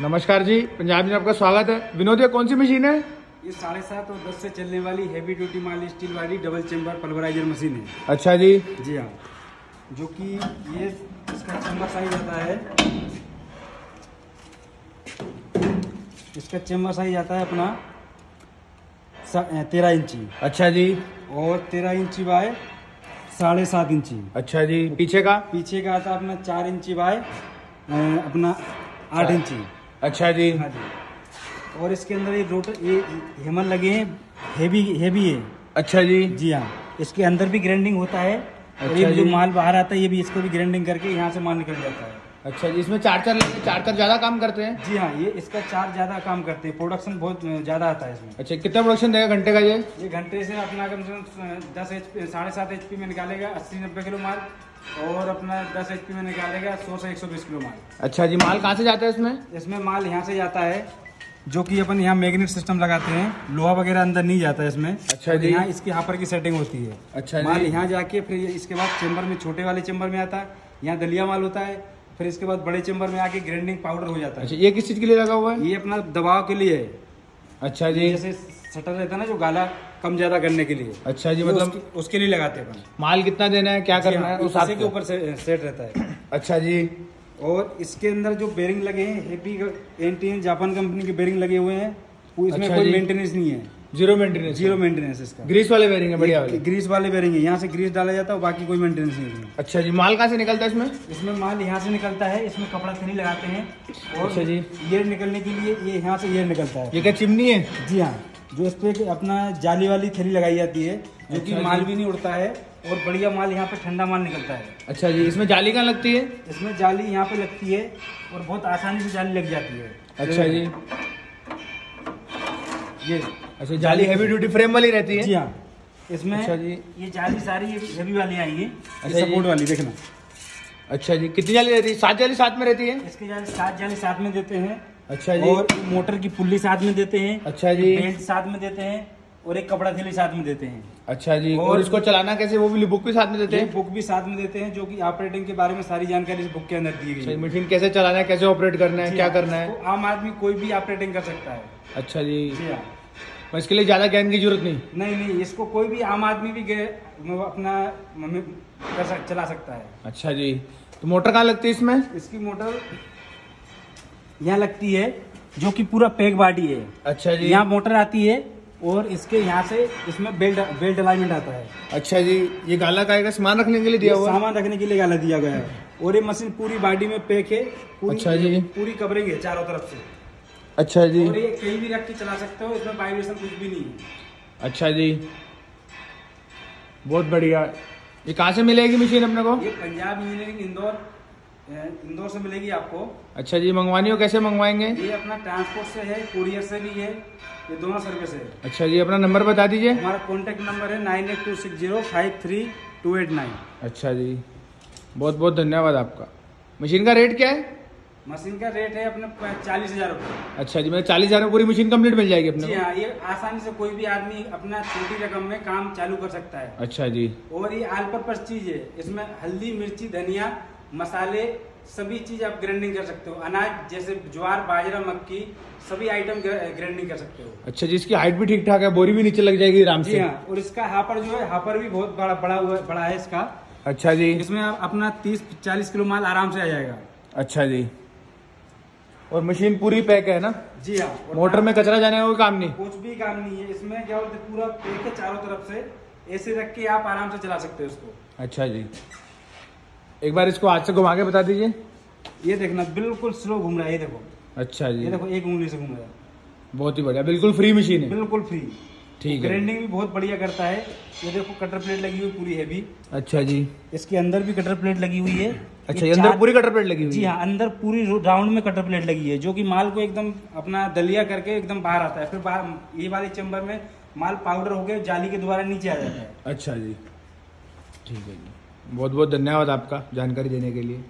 नमस्कार जी पंजाब में आपका स्वागत है। विनोद ये कौन सी मशीन है? ये साढ़े सात और दस से चलने वाली हैवी ड्यूटी माल स्टील वाली डबल चेम्बर पल्वराइजर मशीन है। अच्छा जी। जी हाँ। जो कि ये इसका चेम्बर साइज़ आता है। इसका चेम्बर साइज़ आता है अपना तेरह इंची। अच्छा जी। और तेरह इंची बाय साढ़े सात इंची। अच्छा जी। पीछे का? पीछे का आता है अपना चार इंची बाय अपना आठ इंची। अच्छा जी। हाँ जी। और इसके अंदर ये रोटर ये हेमर लगे हैं हेवी हेवी है। अच्छा जी। जी हाँ इसके अंदर भी ग्राइंडिंग होता है और अच्छा ये जो माल बाहर आता है ये भी इसको भी ग्राइंडिंग करके यहाँ से माल निकल जाता है। अच्छा जी इसमें चार चार चार चार ज़्यादा काम करते हैं? जी हाँ ये इसका चार्ज ज़्यादा काम करते हैं। प्रोडक्शन बहुत ज़्यादा आता है इसमें। अच्छा कितना प्रोडक्शन देगा घंटे का ये? ये घंटे से अपना कम से कम दस एच पी साढ़े सात एच पी में निकालेगा अस्सी नब्बे किलो माल और अपना दस एच पी में निकालेगा सौ से एक सौ बीस किलो माल। अच्छा जी माल कहाँ से जाता है इसमें? इसमें माल यहाँ से जाता है जो कि अपन यहाँ मैग्नेट सिस्टम लगाते हैं। लोहा वगैरह अंदर नहीं जाता है इसमें। अच्छा जी। यहाँ इसकी हापर की सेटिंग होती है। अच्छा माल यहाँ जाके फिर इसके बाद चेम्बर में छोटे वाले चेम्बर में आता है। यहाँ दलिया माल होता है फिर इसके बाद बड़े चेम्बर में आके ग्राइंडिंग पाउडर हो जाता है। अच्छा ये किस चीज़ के लिए लगा हुआ है? ये अपना दबाव के लिए है। अच्छा जी। जैसे शटर रहता है ना जो गाला कम ज़्यादा करने के लिए। अच्छा जी मतलब उसके, उसके लिए लगाते हैं माल कितना देना है क्या करना है हाँ, उस के ऊपर से, सेट रहता है। अच्छा जी। और इसके अंदर जो बेरिंग लगे हैं एंटी जापान कंपनी के बेरिंग लगे हुए हैं इसमें अच्छा कोई। मेंटेनेंस नहीं है। ज़ीरो मेंटेनेंस ज़ीरो मेंटेनेंस इसका। ग्रीस वाले बेरिंग है बढ़िया वाले। ग्रीस वाले बेरिंग है। यहाँ से ग्रीस डाला जाता है बाकी कोई मेंटेनेंस नहीं है। अच्छा जी माल कहाँ से निकलता है इसमें? इसमें माल यहाँ से निकलता है। इसमें कपड़ा थनी लगाते हैं। और अच्छा जी। ये निकलने के लिए ये यहाँ से ये निकलता है। ये क्या चिमनी है? जी हाँ। जो इस पे अपना जाली वाली थैली लगाई जाती है जो कि अच्छा माल भी नहीं उड़ता है और बढ़िया माल यहाँ पे ठंडा माल निकलता है। अच्छा जी इसमें जाली कहाँ लगती है? इसमें जाली यहाँ पे लगती है और बहुत आसानी से जाली लग जाती है। अच्छा जी। ये। अच्छा जाली हैवी ड्यूटी फ्रेम वाली रहती है? जी है। इसमें अच्छा जी। ये जाली सारी हेवी वाली आएँगी अच्छा अच्छा सपोर्ट वाली देखना। अच्छा जी कितनी जाली रहती है? सात जाली साथ में रहती है? इसके जाली सात जाली साथ में देते हैं। अच्छा जी। और मोटर की पुल्ली साथ में देते हैं। अच्छा जी। बेल्ट साथ में देते हैं और एक कपड़ा थैली साथ में देते हैं। अच्छा जी। और, और- इसको चलाना कैसे? वो भी बुक भी साथ में देते हैं? बुक भी साथ में देते हैं जो कि ऑपरेटिंग के बारे में सारी जानकारी इस बुक के अंदर दी अच्छा, गई है। मशीन कैसे चलाना है कैसे ऑपरेट करना है क्या हाँ, करना है? आम आदमी कोई भी ऑपरेटिंग कर सकता है। अच्छा जी। जी हाँ। और इसके लिए ज़्यादा ज्ञान की ज़रूरत नहीं। नहीं नहीं इसको कोई भी आम आदमी भी अपना मम्मी चला सकता है। अच्छा जी तो मोटर कहाँ लगती है इसमें? इसकी मोटर यहाँ लगती है जो कि पूरा पैक बाडी है। अच्छा जी। यहाँ मोटर आती है और इसके यहाँ से इसमें बेल्ट बेल्ट अलाइनमेंट आता है। अच्छा जी ये गाला का सामान रखने के लिए दिया हुआ सामान रखने के लिए गाला दिया गया है। और ये मशीन पूरी बॉडी में पैक है पूरी अच्छा जी। पूरी कवरिंग है चारों तरफ़ से। अच्छा जी। और ये कहीं भी रख के चला सकते हो इसमें वाइब्रेशन कुछ भी नहीं है। अच्छा जी। बहुत बढ़िया। ये कहाँ से मिलेगी मशीन अपने को? ये पंजाब इंजीनियरिंग इंदौर इंदौर से मिलेगी आपको। अच्छा जी मंगवानी हो कैसे मंगवाएँगे? ये अपना ट्रांसपोर्ट से है कुरियर से भी है ये दोनों सर्विस है। अच्छा जी अपना नंबर बता दीजिए। हमारा कॉन्टेक्ट नंबर है nine eight two six zero five three two eight nine अच्छा जी। बहुत बहुत धन्यवाद आपका। मशीन का रेट क्या है? मशीन का रेट है अपने चालीस हज़ार रूपए। अच्छा जी मतलब चालीस हज़ार में पूरी मशीन कंप्लीट मिल जाएगी अपने जी हाँ ये आसानी से कोई भी आदमी अपना छोटी रकम में काम चालू कर सकता है। अच्छा जी। और ये आल पर्पज चीज़ है इसमें हल्दी मिर्ची धनिया मसाले सभी चीज़ आप ग्राइंडिंग कर सकते हो। अनाज जैसे ज्वार बाजरा मक्की सभी आइटम ग्राइंडिंग कर सकते हो। अच्छा जी इसकी हाइट भी ठीक ठाक है बोरी भी नीचे लग जाएगी आराम से। हाँ और इसका हापर जो है हापर भी बहुत बड़ा बड़ा हुआ बड़ा है इसका। अच्छा जी। इसमें आप अपना तीस चालीस किलो माल आराम से आ जाएगा। अच्छा जी। और मशीन पूरी पैक है ना? जी हाँ मोटर में कचरा जाने का कोई काम नहीं। कुछ भी काम नहीं है। इसमें क्या बोलते हैं, पूरा पैक है चारों तरफ़ से। ऐसे रख के आप आराम से चला सकते हो इसको। अच्छा जी। एक बार इसको हाथ से घुमा के बता दीजिए। ये देखना बिल्कुल स्लो घूम रहा है ये देखो। अच्छा जी। ये देखो एक उंगली से घूम रहा है। बहुत ही बढ़िया बिल्कुल फ्री मशीन है। बिल्कुल फ्री ठीक है। ग्राइंडिंग भी बहुत बढ़िया करता है। ये देखो कटर प्लेट लगी हुई पूरी हैवी अच्छा जी। इसके अंदर भी कटर प्लेट लगी हुई है। अच्छा अंदर पूरी कटर प्लेट लगी हुई जी है? अंदर पूरी राउंड में कटर प्लेट लगी है जो कि माल को एकदम अपना दलिया करके एकदम बाहर आता है। फिर बाहर ये वाले चेम्बर में माल पाउडर हो गया जाली के द्वारा नीचे आ जाता है। अच्छा जी। ठीक है जी। बहुत बहुत धन्यवाद आपका जानकारी देने के लिए।